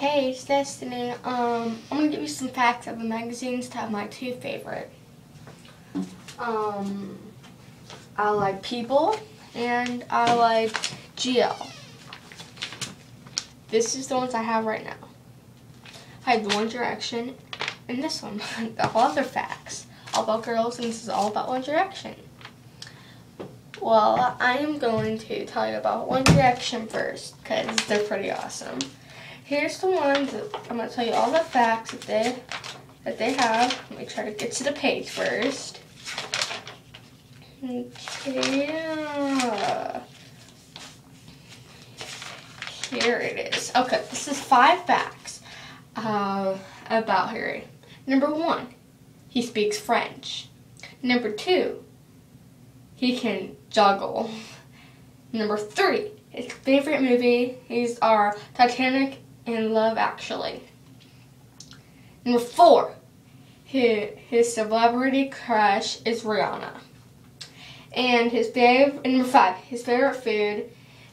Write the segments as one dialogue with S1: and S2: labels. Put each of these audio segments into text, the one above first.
S1: Hey, it's Destiny. Um, I'm gonna give you some facts of the magazines to have my two favorite. Um, I like People and I like GL. This is the ones I have right now. I have the One Direction and this one, the other facts all about girls, and this is all about One Direction. Well, I am going to tell you about One Direction first because they're pretty awesome. Here's the ones that I'm going to tell you all the facts that they that they have. Let me try to get to the page first. Okay. Here it is. Okay, this is five facts uh, about Harry. Number one, he speaks French. Number two, he can juggle. Number three, his favorite movies are Titanic and Love Actually. Number four, his, his celebrity crush is Rihanna. And his favorite, number five, his favorite food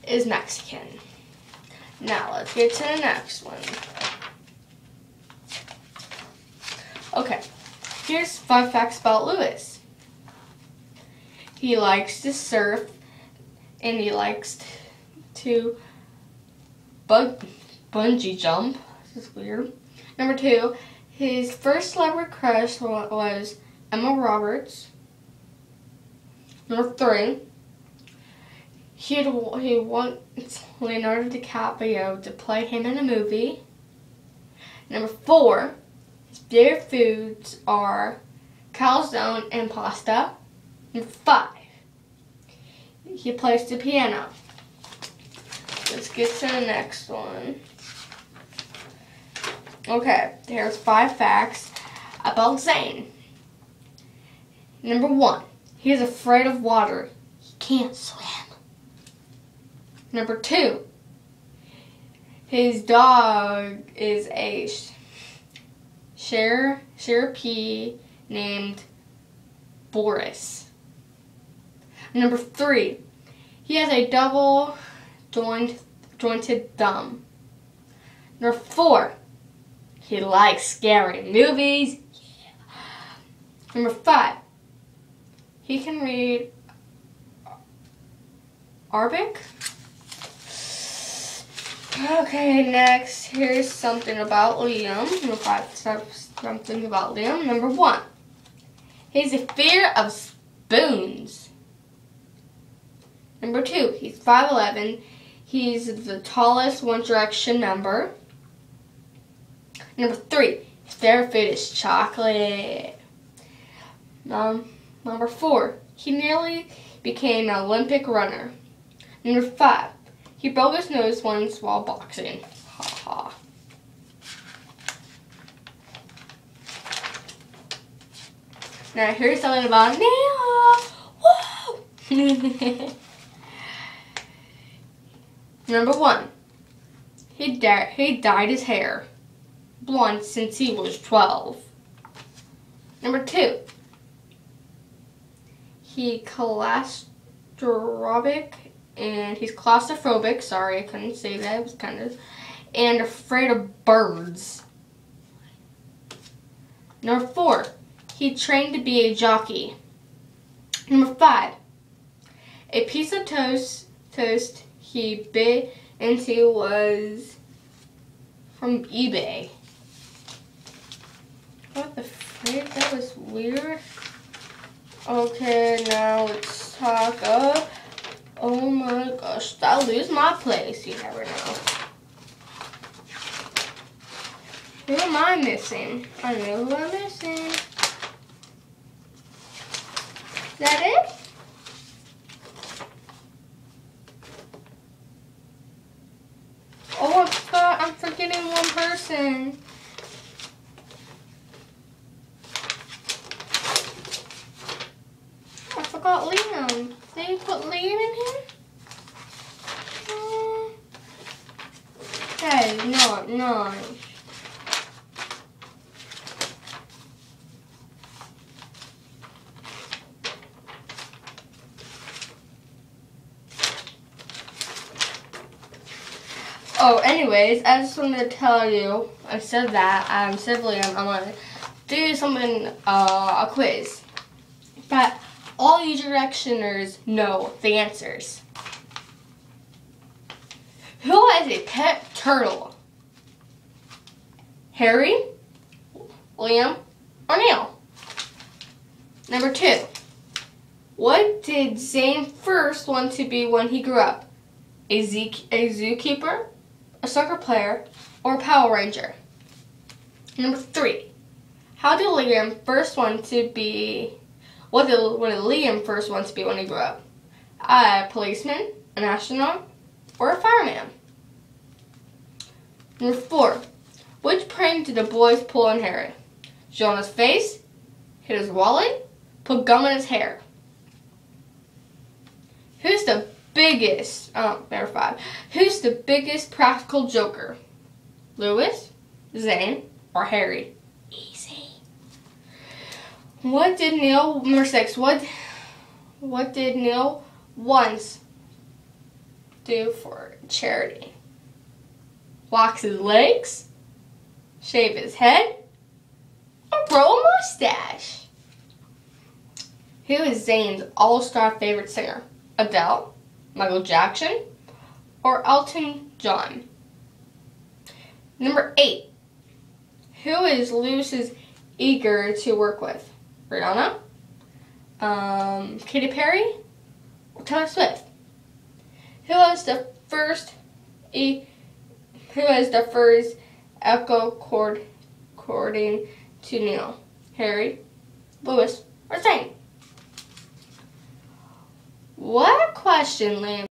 S1: is Mexican. Now let's get to the next one. Okay, here's five facts about Louis. He likes to surf and he likes to bug, bungee jump. This is weird. Number two, his first celebrity crush was Emma Roberts. Number three, he had, he wants Leonardo DiCaprio to play him in a movie. Number four, his favorite foods are calzone and pasta. Number five, he plays the piano. Let's get to the next one. Okay, here's five facts about Zayn. Number one, he is afraid of water. He can't swim. Number two, his dog is a Share Cherokee named Boris. Number three, he has a double joint, jointed thumb. Number four, he likes scary movies. Yeah. Number five, he can read Arabic. Okay, next, here's something about Liam. Number five, something about Liam. Number one, he's a fear of spoons. Number two, he's 5'11". He's the tallest One Direction member. Number three, his favorite food is chocolate. Um, number four, he nearly became an Olympic runner. Number five, he broke his nose once while boxing. Ha ha. Now here's something about. Woo! Number one, he, he dyed his hair blonde since he was 12. Number two, he claustrophobic and he's claustrophobic. Sorry, I couldn't say that. It was kind of and afraid of birds. Number four, he trained to be a jockey. Number five, a piece of toast toast he bit into was from eBay. What the frick? That was weird. Okay, now let's talk up. Oh my gosh, I'll lose my place. You never know. Who am I missing? I know who I'm missing. Is that it? Oh, I forgot. I'm forgetting one person. I forgot Put Liam in here? No, no. Oh, anyways, I just wanted to tell you, I said that, I'm civilly, I'm, I'm gonna do something, uh, a quiz. But all you directioners know the answers. Who has a pet turtle? Harry, Liam, or Neil? Number two. What did Zayn first want to be when he grew up? A, a zookeeper, a soccer player, or a Power Ranger? Number three. How did Liam first want to be? What did, what did Liam first want to be when he grew up? A policeman, an astronaut, or a fireman? Number four. Which prank did the boys pull on Harry? Show on his face, hit his wallet, put gum in his hair. Who's the biggest, oh, number five. Who's the biggest practical joker? Louis, Zayn, or Harry? Easy. What did Neil, number six, what, what did Neil once do for charity? Wax his legs, shave his head, or grow a mustache? Who is Zayn's all-star favorite singer? Adele, Michael Jackson, or Elton John? Number eight. Who is Luce's eager to work with? Rihanna, um, Katy Perry, or Taylor Swift? Who was the first e- who was the first echo cord according to Neil? Harry, Louis, or Zayn? What question, Liam?